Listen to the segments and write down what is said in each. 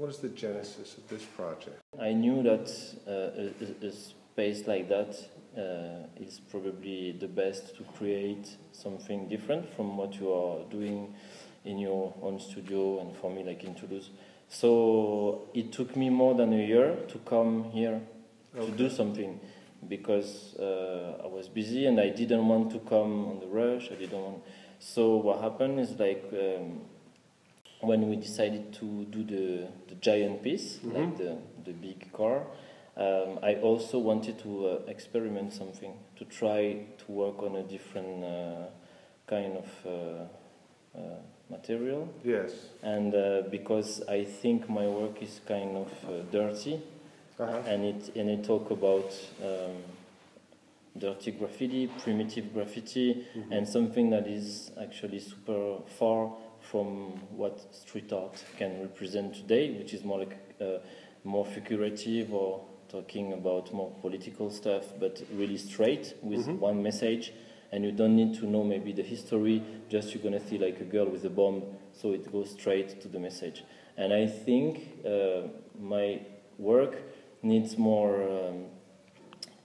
What is the genesis of this project? I knew that uh, a, a, space like that uh, is probably the best to create something different from what you are doing in your own studio and for me like in Toulouse. So it took me more than a year to come here okay. to do something because uh, I was busy and I didn't want to come on the rush. I didn't want. So what happened is like um, when we decided to do the, the giant piece, mm-hmm. like the, the big car, um, I also wanted to uh, experiment something, to try to work on a different uh, kind of uh, uh material. Yes. And uh, because I think my work is kind of uh, dirty, uh-huh. and it and it talk about um, dirty graffiti, primitive graffiti, mm-hmm. and something that is actually super far from what street art can represent today, which is more like uh, more figurative or talking about more political stuff, but really straight with mm-hmm. one message. And you don't need to know maybe the history, just you're gonna see like a girl with a bomb, so it goes straight to the message. And I think uh, my work needs more um,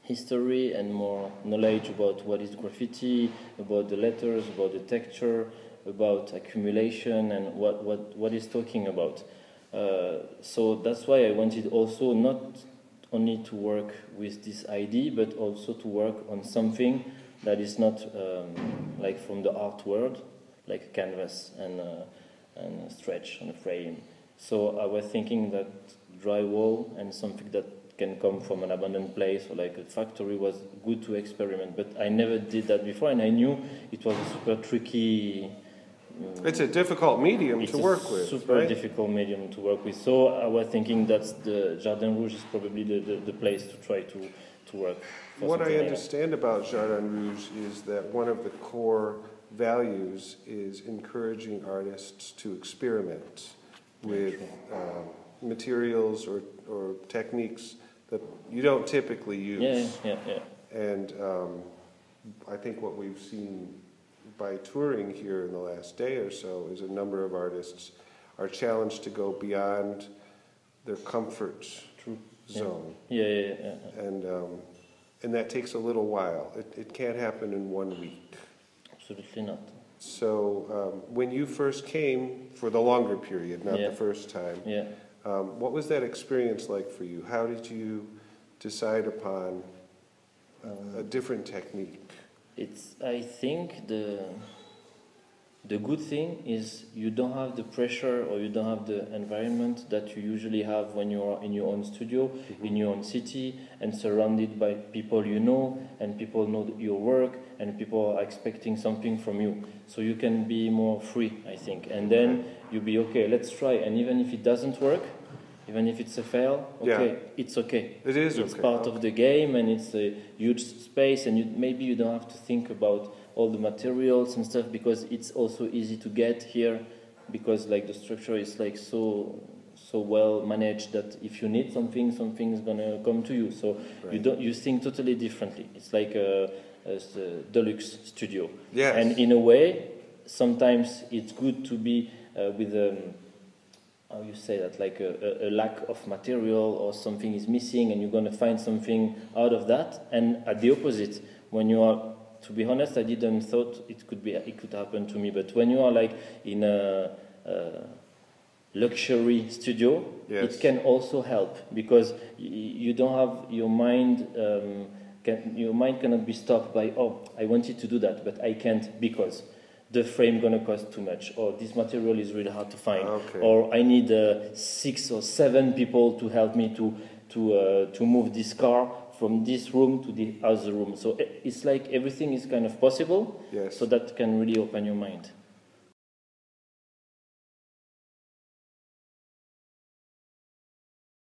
history and more knowledge about what is graffiti, about the letters, about the texture, about accumulation and what, what, what is talking about. Uh, so that's why I wanted also not only to work with this ID, but also to work on something that is not um, like from the art world, like canvas and, uh, and stretch on a frame. So I was thinking that drywall and something that can come from an abandoned place or like a factory was good to experiment. But I never did that before, and I knew it was a super tricky it's a difficult medium it's to work with. Super right? difficult medium to work with. So I was thinking that the Jardin Rouge is probably the, the, the place to try to, to work. What I understand like about Jardin Rouge is that one of the core values is encouraging artists to experiment with uh, materials or, or techniques that you don't typically use. Yeah, yeah, yeah. And um, I think what we've seen by touring here in the last day or so is a number of artists are challenged to go beyond their comfort zone. Yeah, yeah, yeah. yeah. And um, and that takes a little while. It, it can't happen in one week. Absolutely not. So um, when you first came for the longer period, not yeah. the first time, yeah. Um, what was that experience like for you? How did you decide upon a different technique? It's I think the the good thing is you don't have the pressure or you don't have the environment that you usually have when you are in your own studio, mm-hmm. in your own city, and surrounded by people you know, and people know your work, and people are expecting something from you. So you can be more free, I think. And then you'll be okay, let's try. And even if it doesn't work, even if it's a fail, okay, yeah. it's okay. It is. It's okay. part okay. of the game, and it's a huge space, and you, maybe you don't have to think about all the materials and stuff because it's also easy to get here, because like the structure is like so so well managed that if you need something, something is gonna come to you. So right. you don't you think totally differently. It's like a, a, a deluxe studio. Yes. And in a way, sometimes it's good to be uh, with. Um, how you say that like a, a, lack of material or something is missing and you're going to find something out of that and at the opposite when you are to be honest i didn't thought it could be it could happen to me but when you are like in a, a luxury studio yes. it can also help because you don't have your mind um, can, your mind cannot be stopped by oh i wanted to do that but i can't because the frame gonna cost too much, or this material is really hard to find, okay. or I need uh, six or seven people to help me to to uh, to move this car from this room to the other room. So it's like everything is kind of possible. Yes. So that can really open your mind.